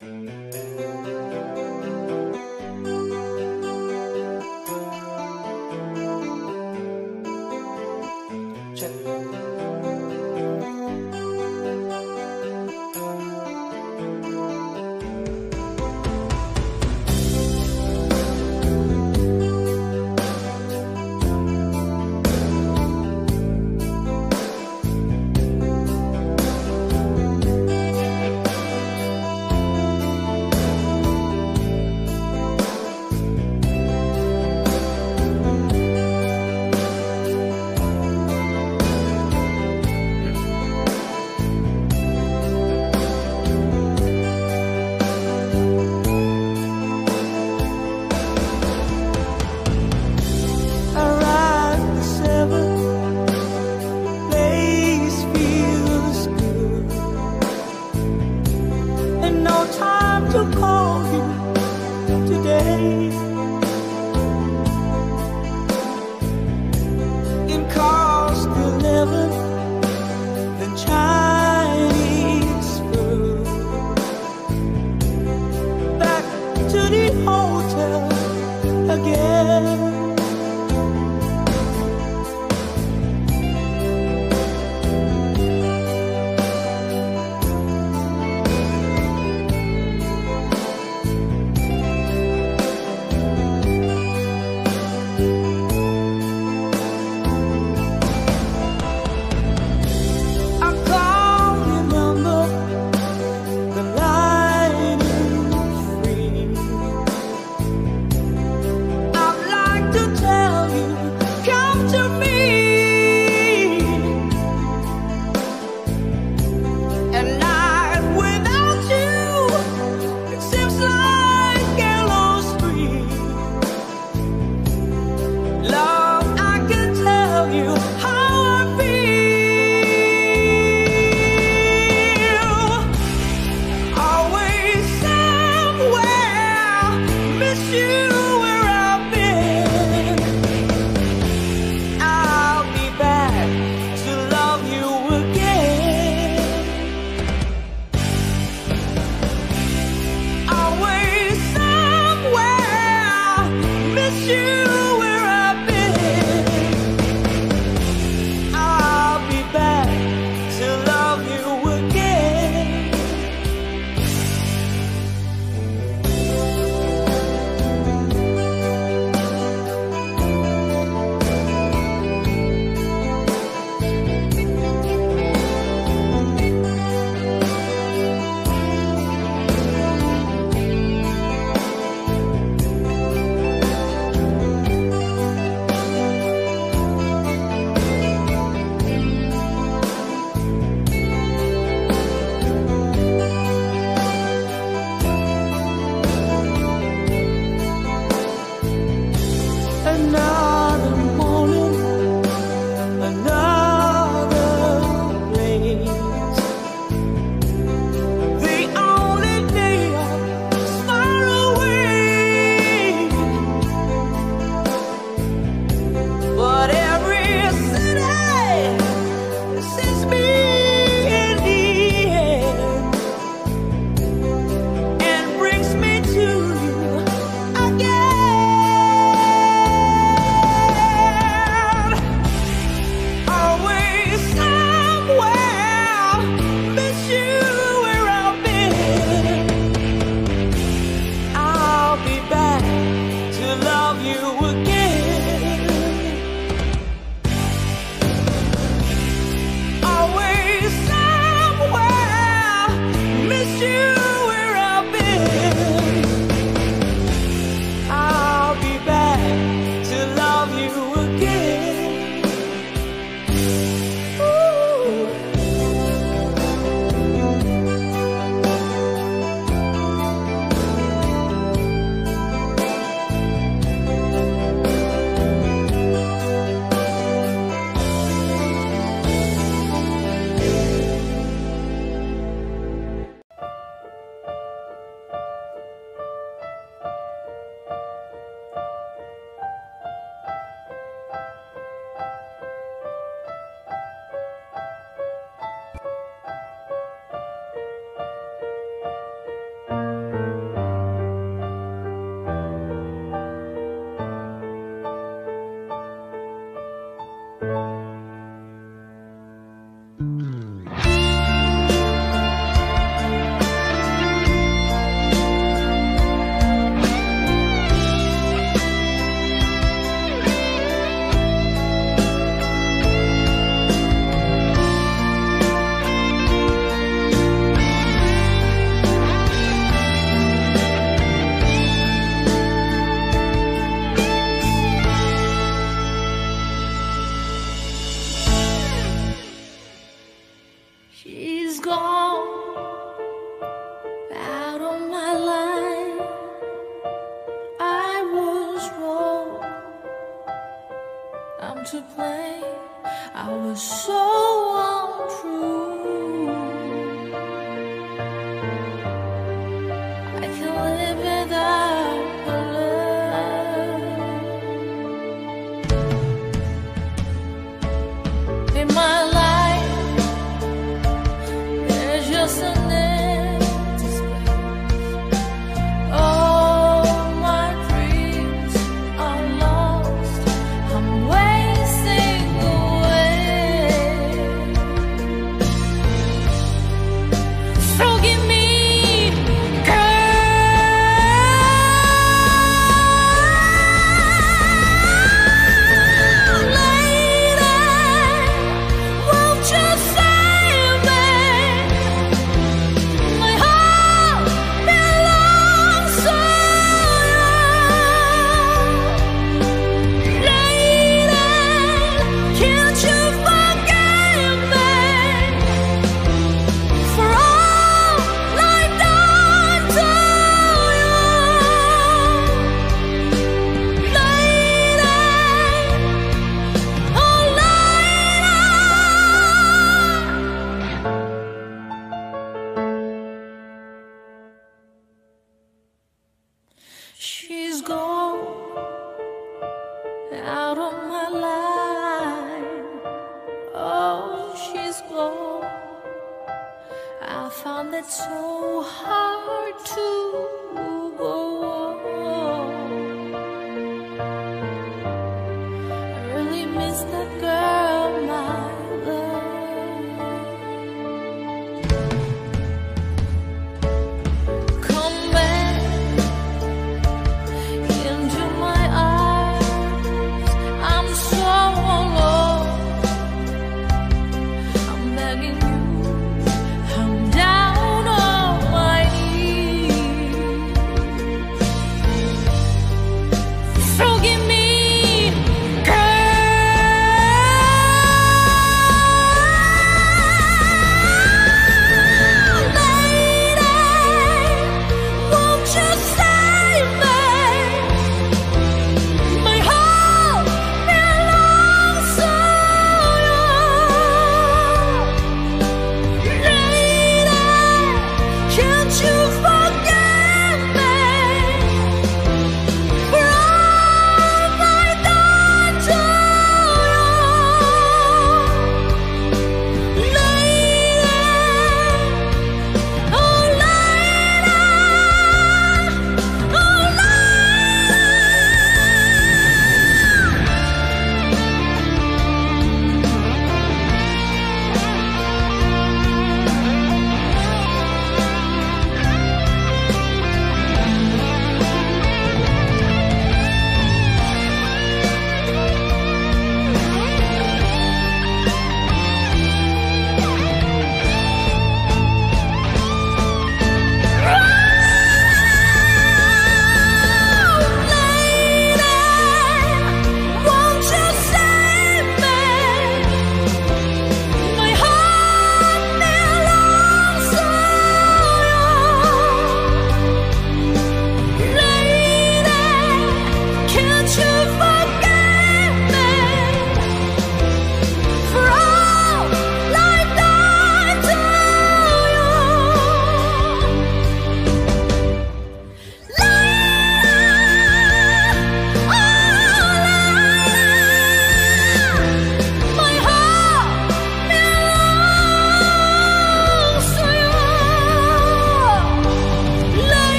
Mm-hmm.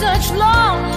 Such long,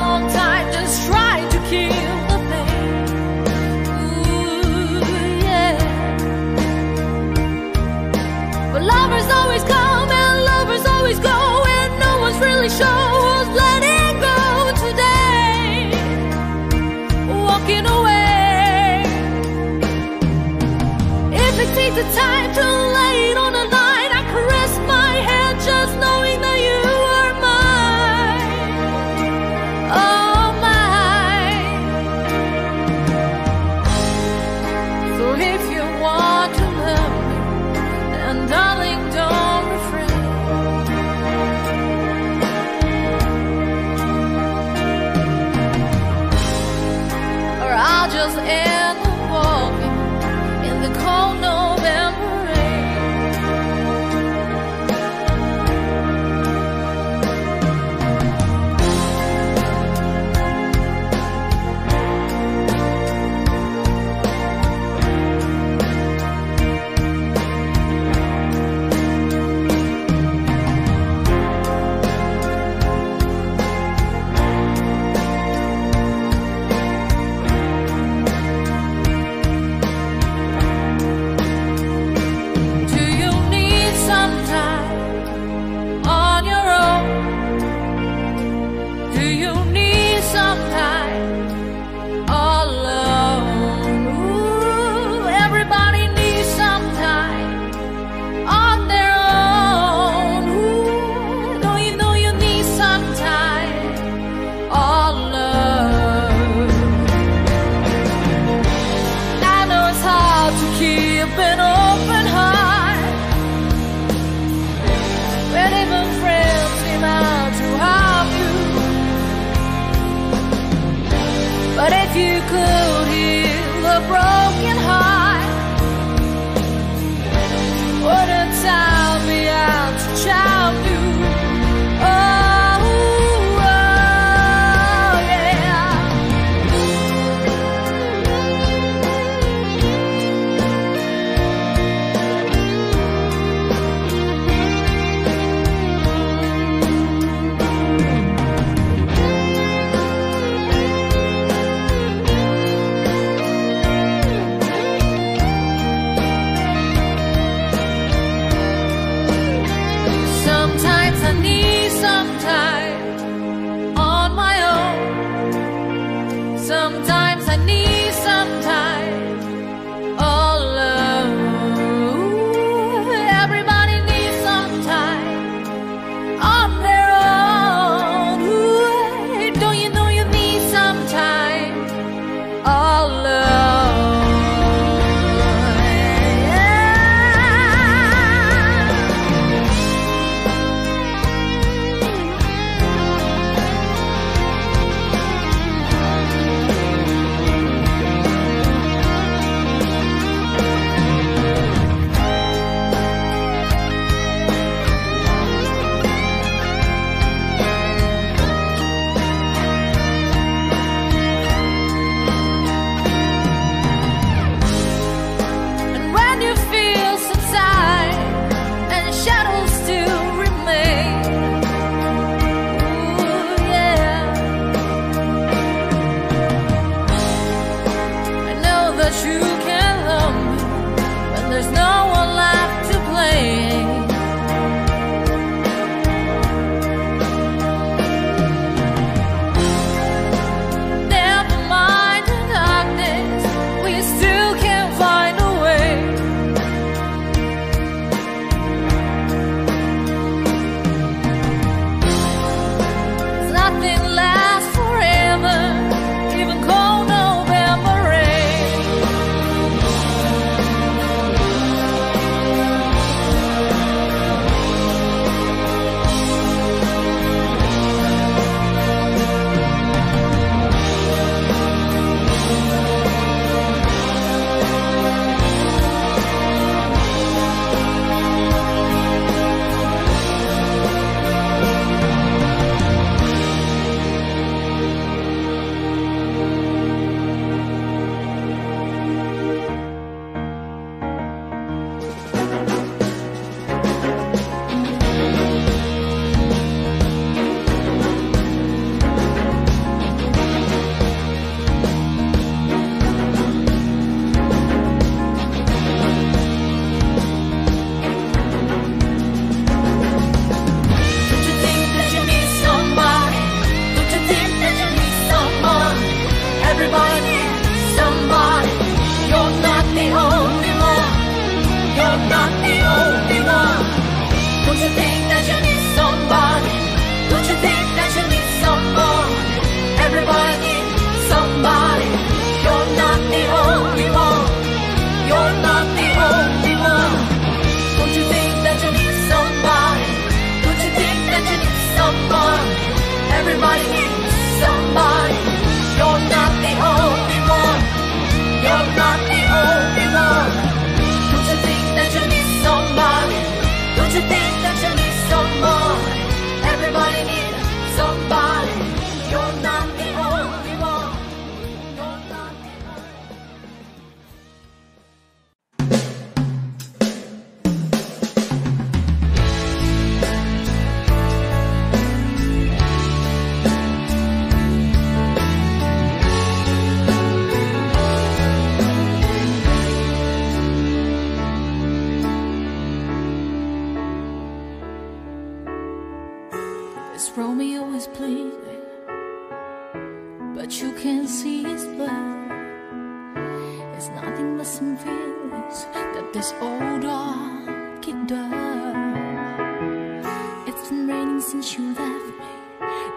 you could heal the broken heart.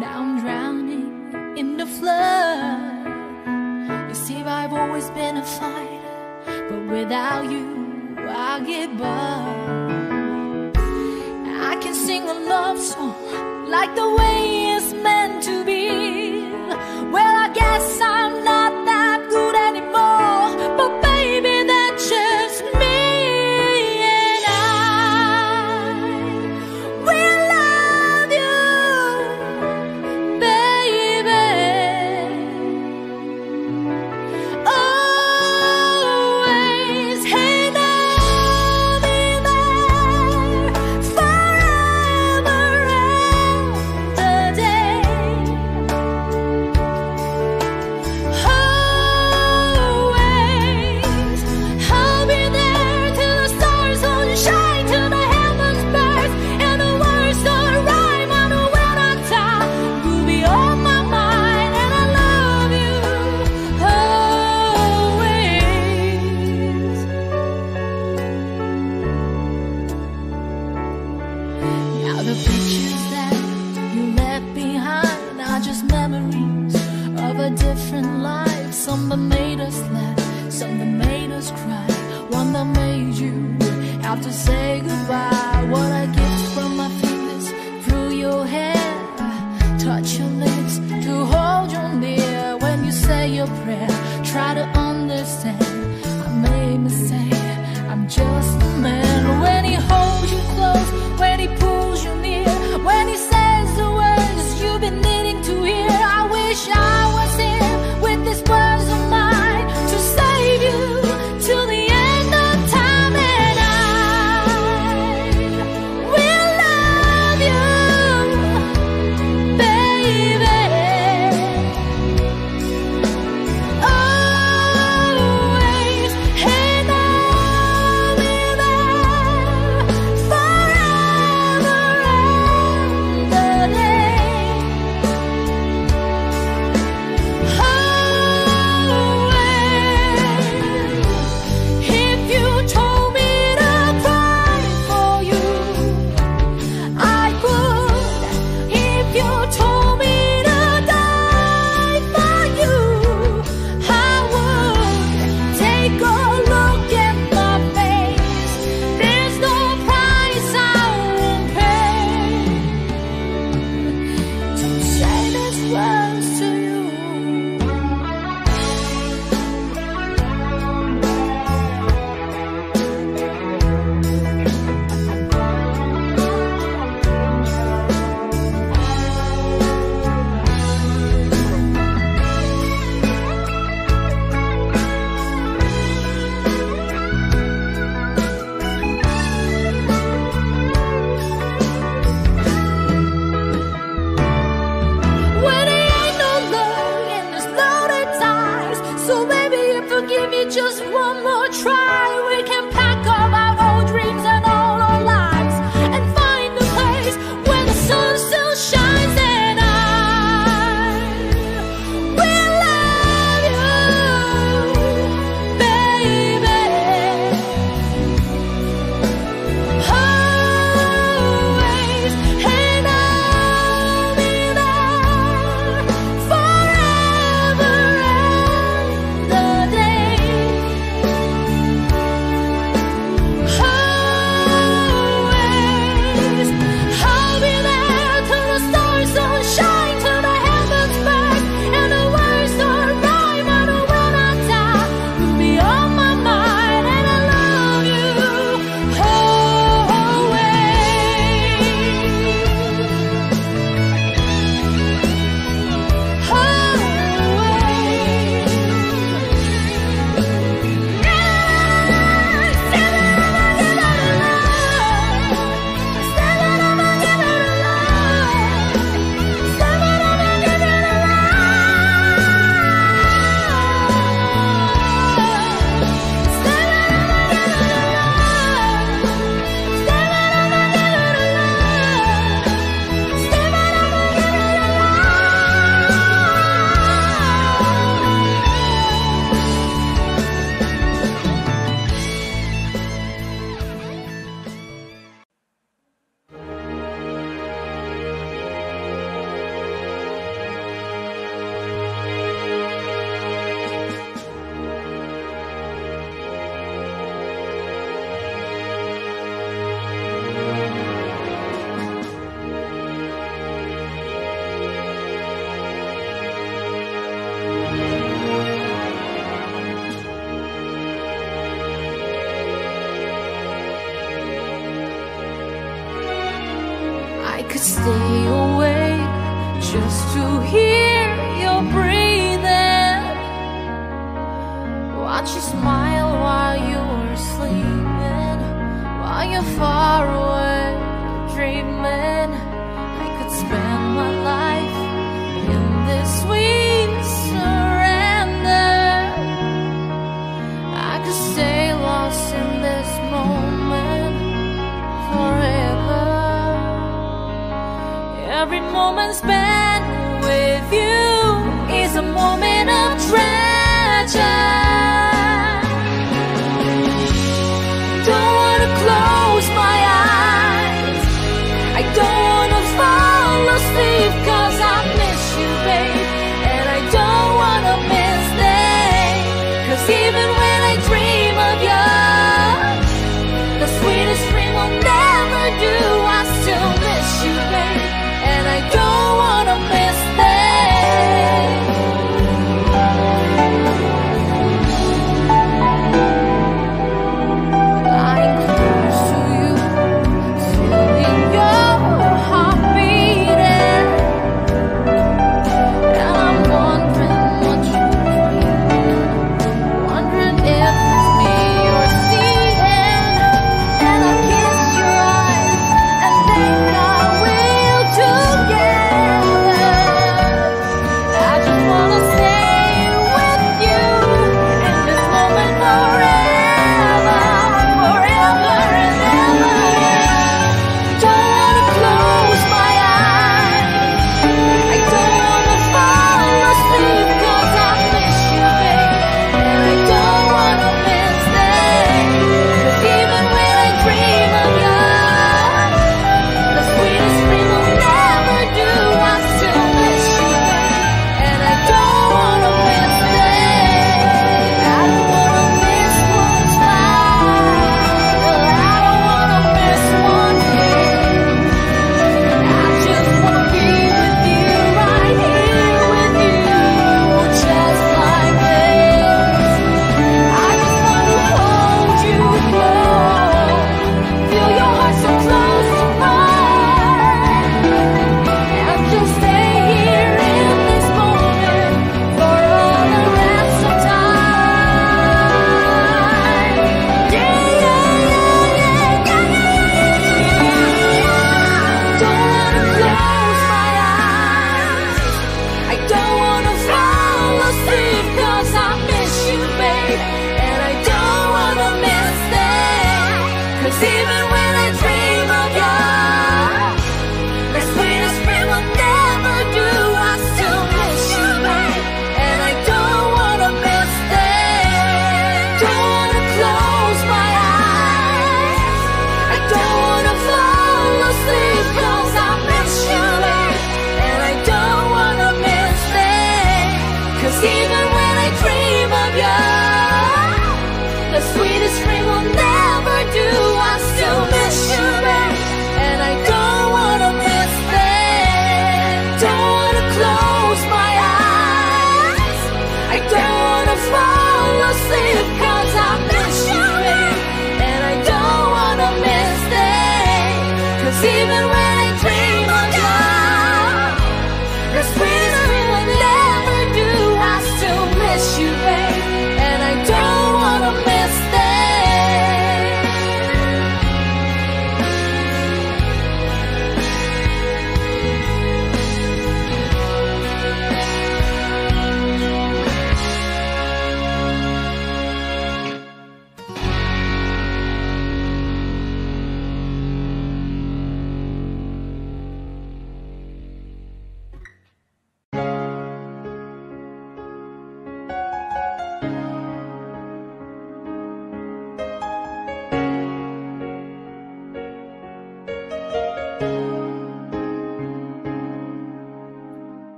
Now I'm drowning in the flood. You see, I've always been a fighter, but without you, I get bored. I can sing a love song like the way.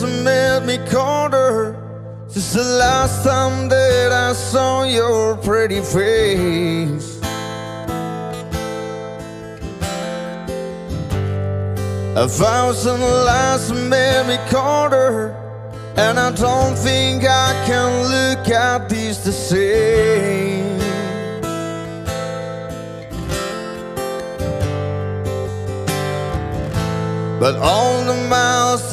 Hundred made me colder since the last time that I saw your pretty face. A thousand lies made me colder, and I don't think I can look at these the same. But all the miles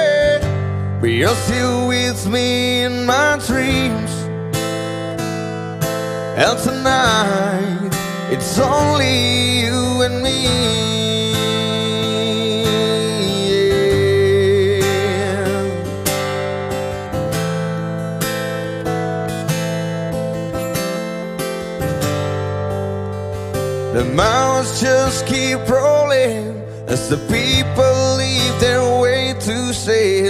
But you're still with me in my dreams And tonight It's only you and me. The miles just keep rolling as the people leave their way to say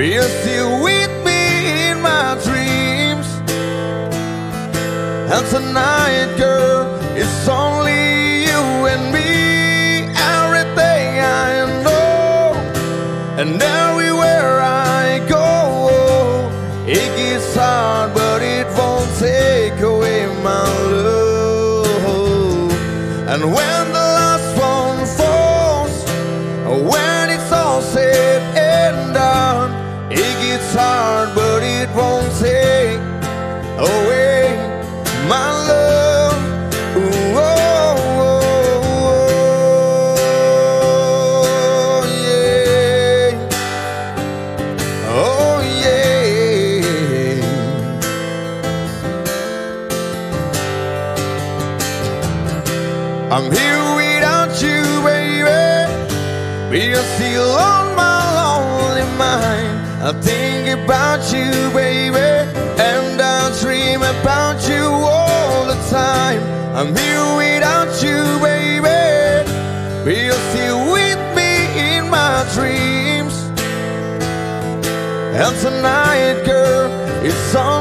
But you're still with me in my dreams. And tonight, girl, it's only you, baby. And I dream about you all the time. I'm here without you, baby. But you're still with me in my dreams. And tonight, girl, it's only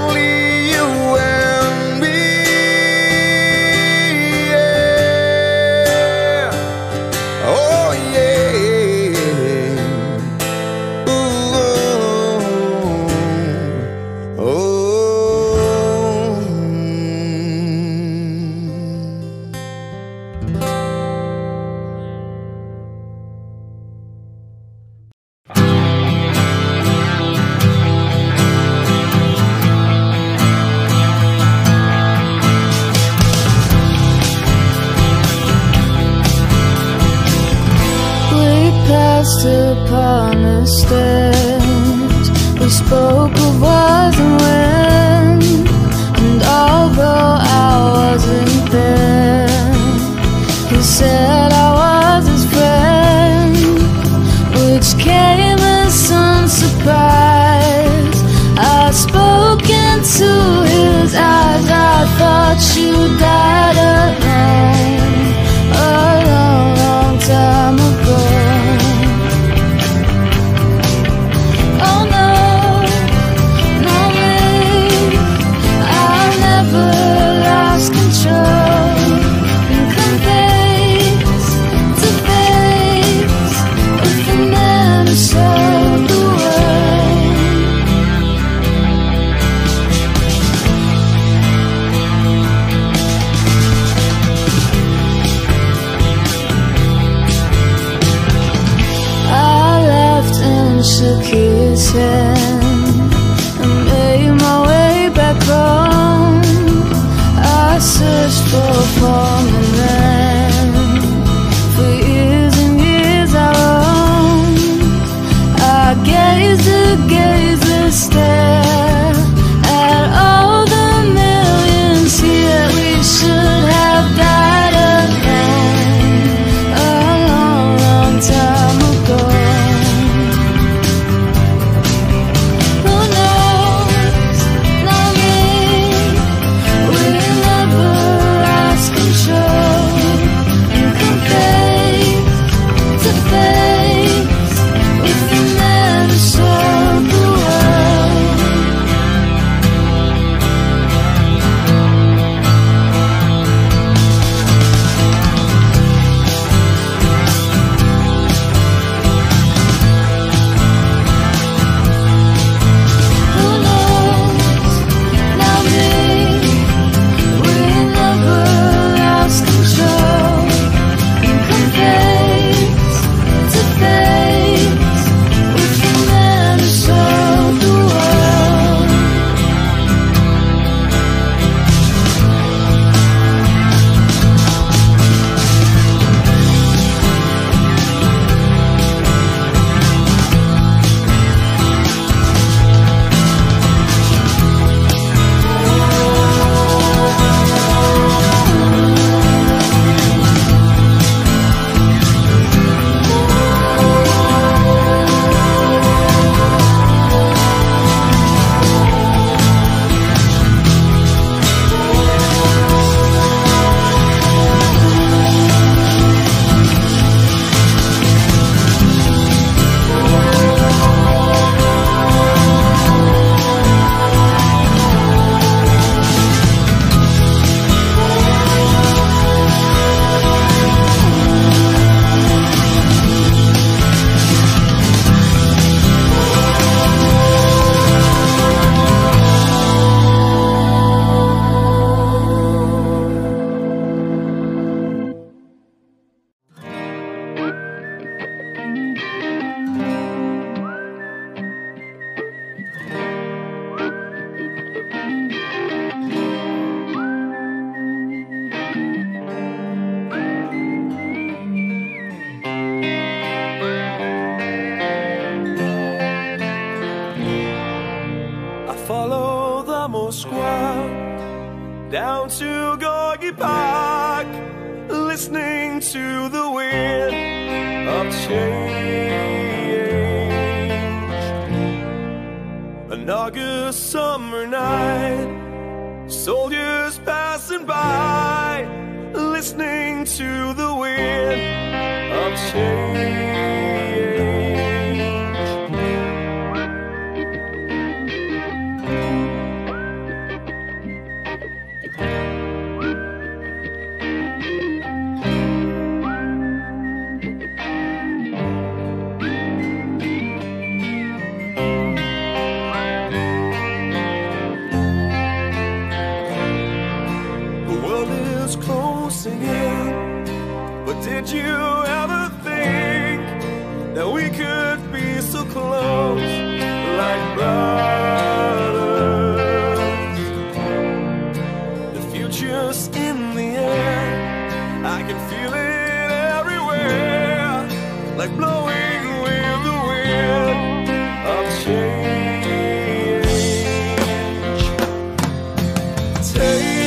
Take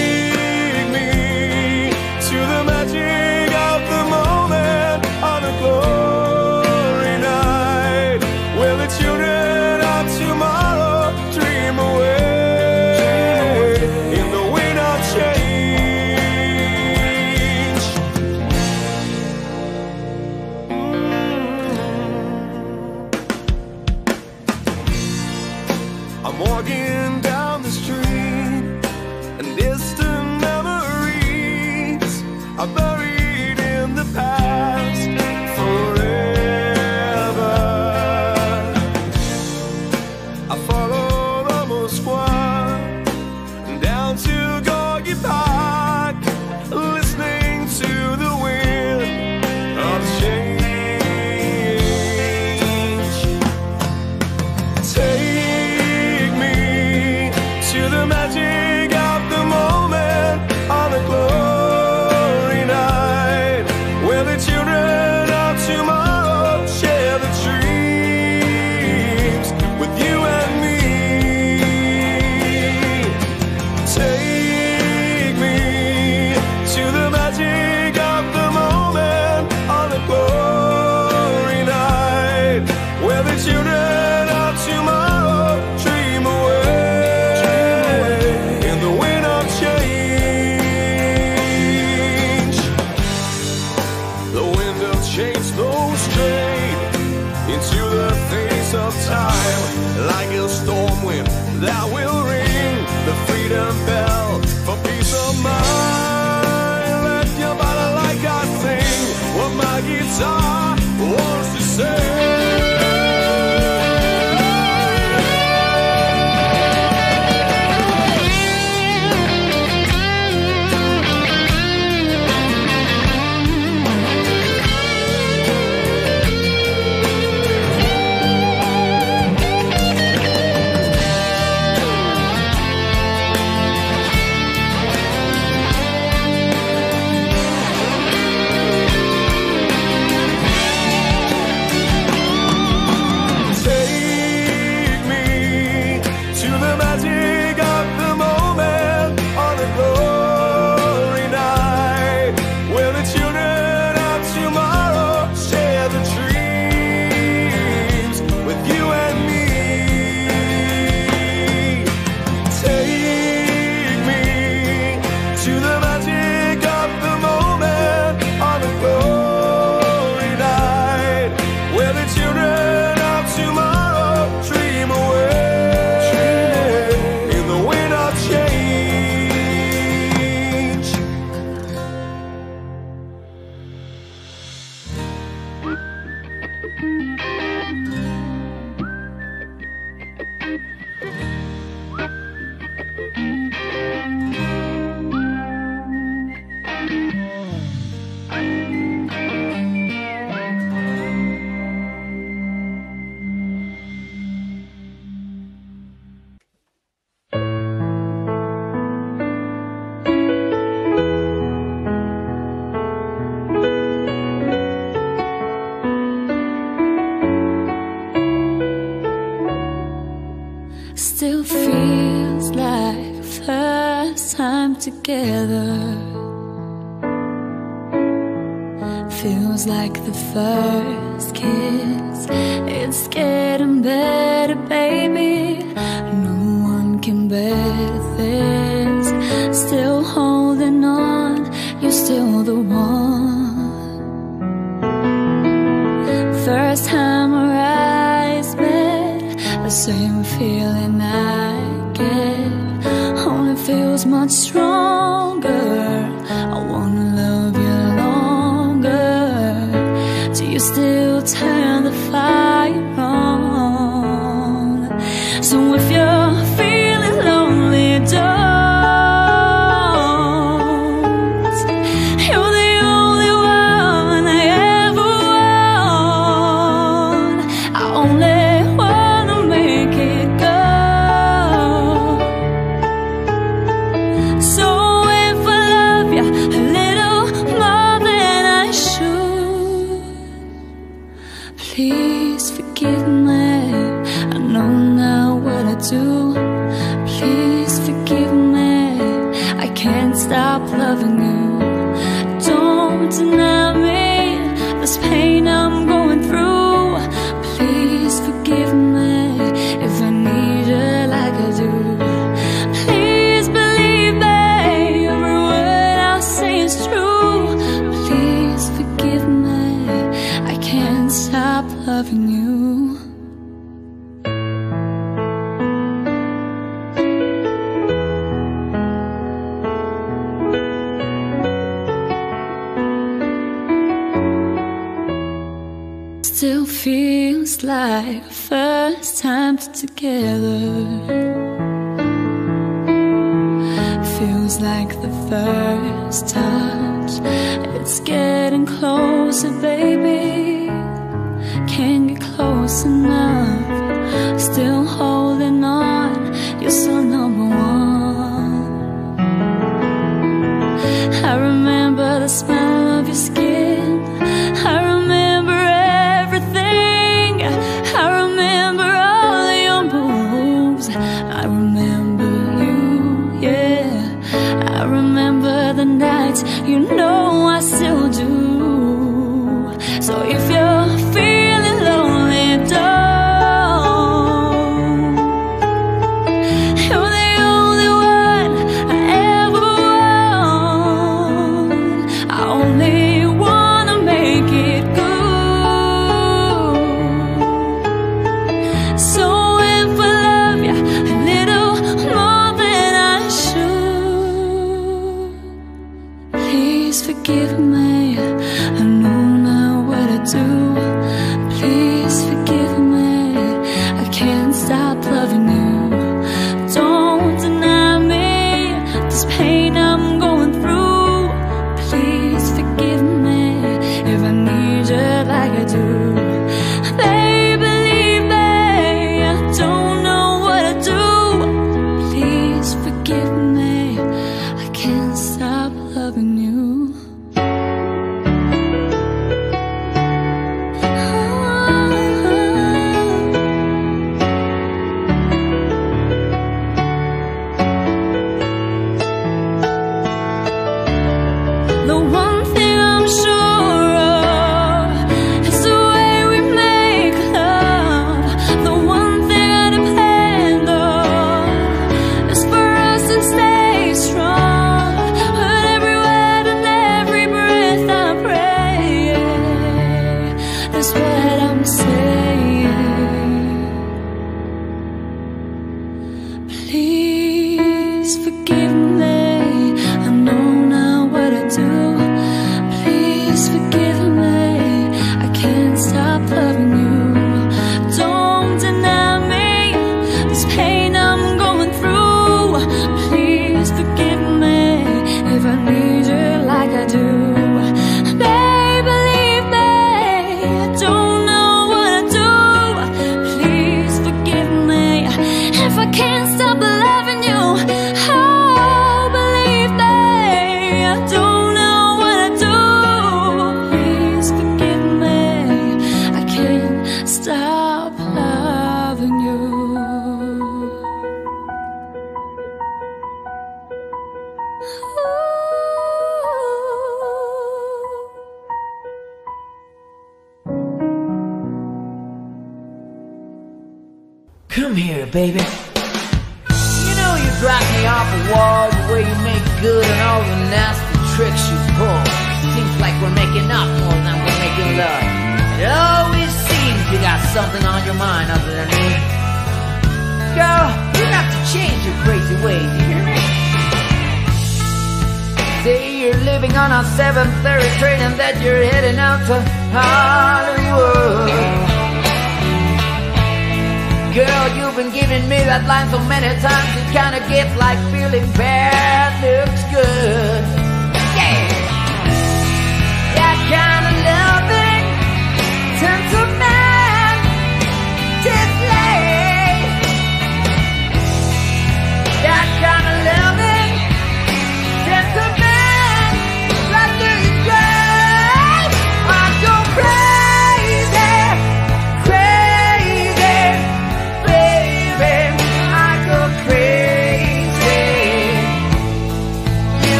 Girl, you've been giving me that line so many times It kinda gets like feeling bad. Looks good.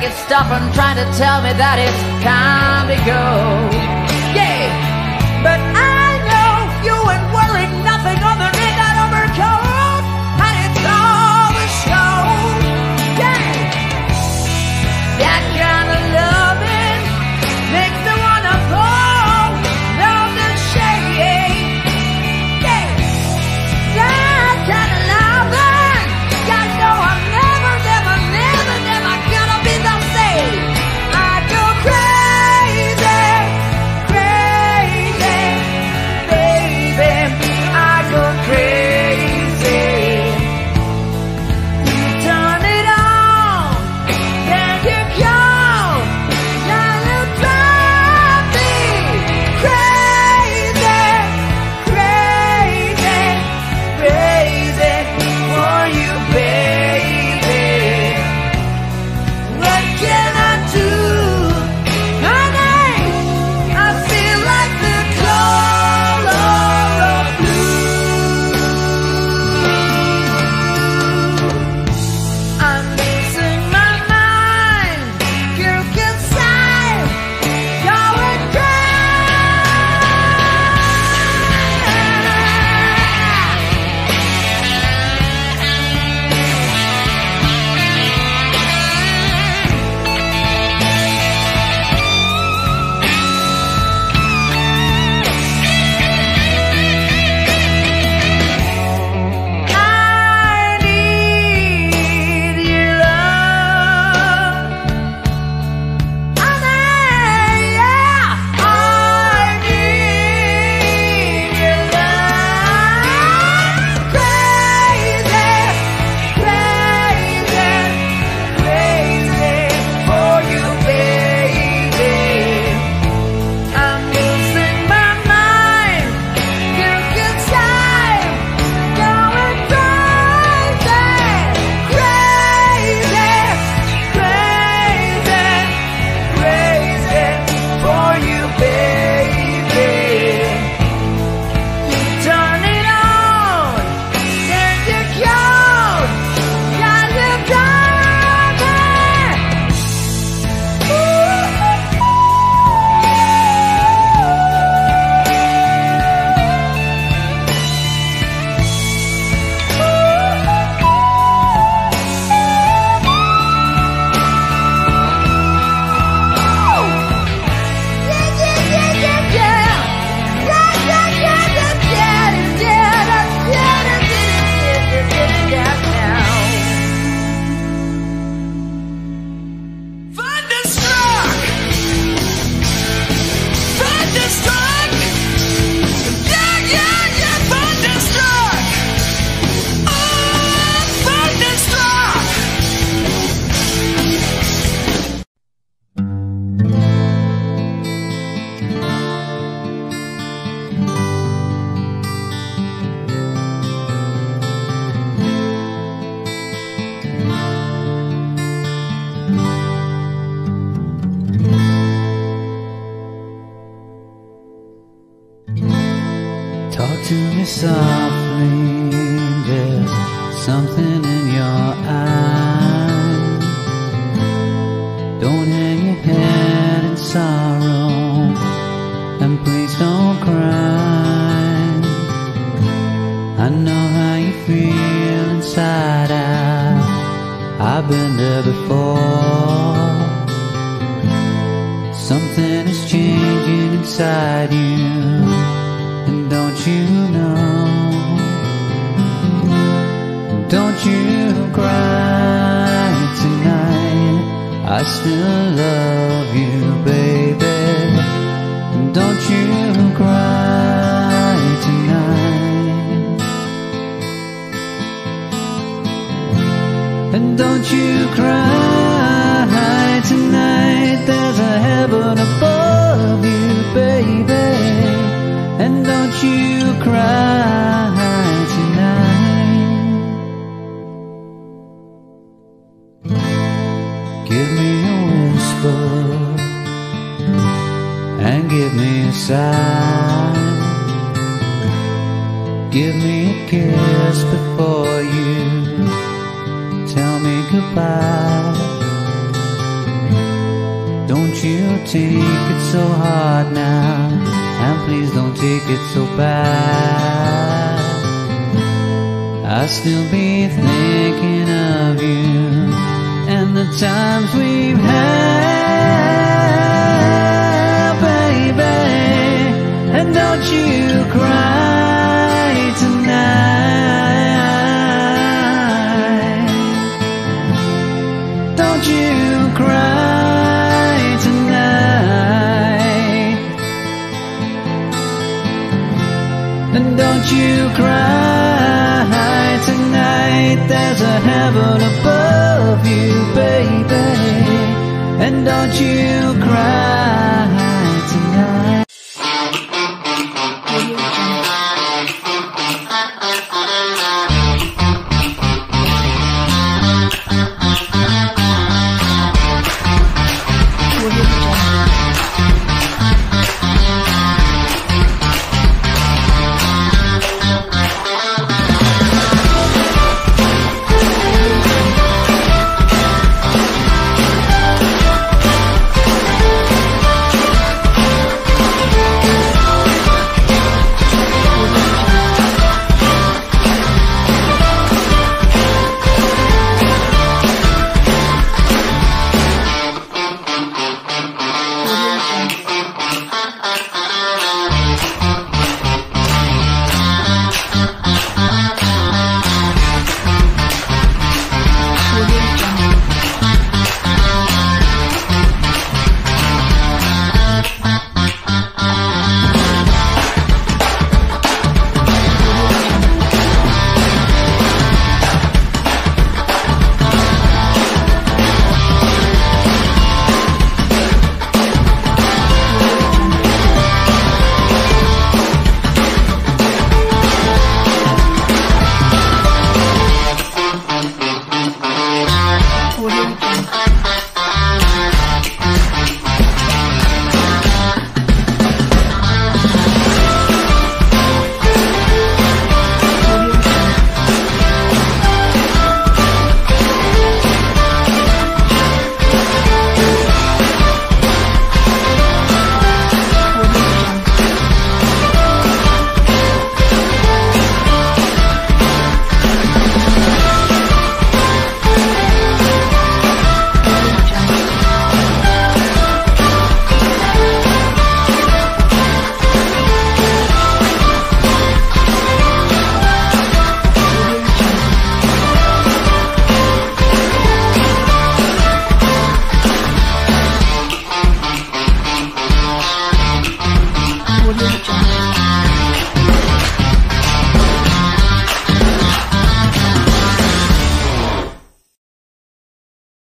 like it's stubborn, trying to tell me that it can't be good. Softly. There's something in your eyes. Don't hang your head in sorrow, and please don't cry. I know how you feel inside out. I've been there before. Something is changing inside you, I still love you, baby. Don't you cry tonight. And don't you cry tonight. There's a heaven above you, baby. And don't you cry take it so hard now, and please don't take it so bad. I'll still be thinking of you and the times we've had, baby. And don't you cry tonight. Don't you you cry tonight. There's a heaven above you, baby. And don't you cry